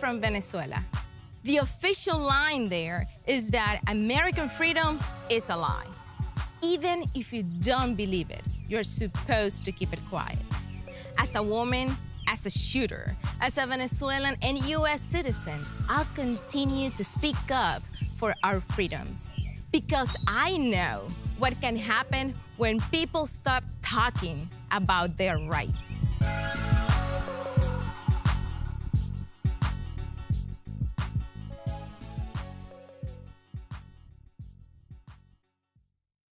from Venezuela. The official line there is that American freedom is a lie. Even if you don't believe it, you're supposed to keep it quiet. As a woman, as a shooter, as a Venezuelan and US citizen, I'll continue to speak up for our freedoms because I know what can happen when people stop talking about their rights.